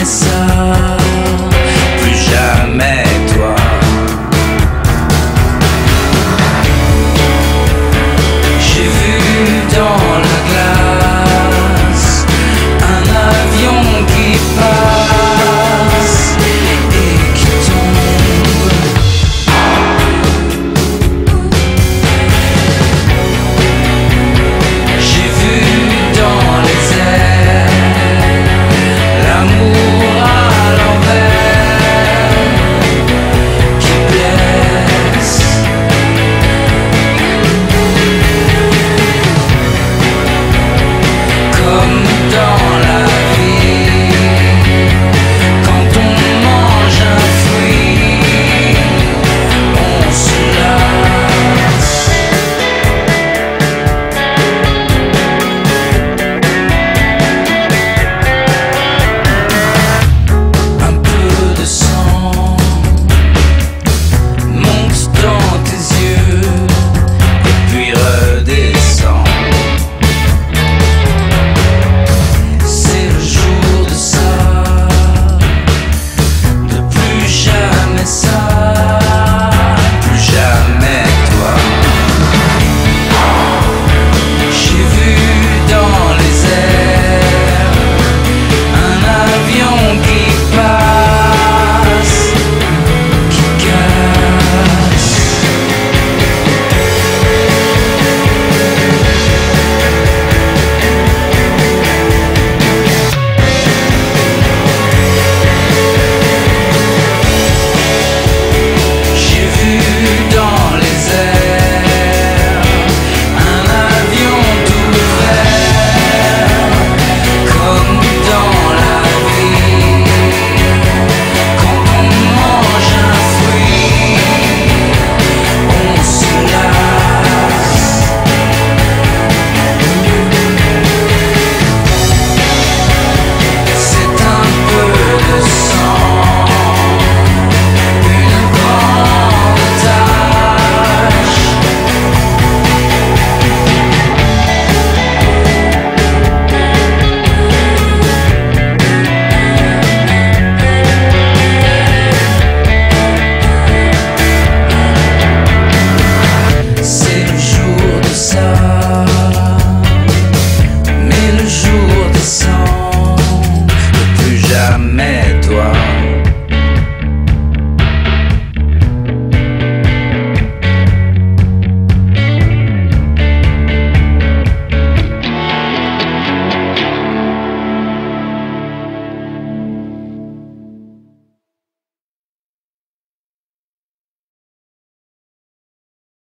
myself.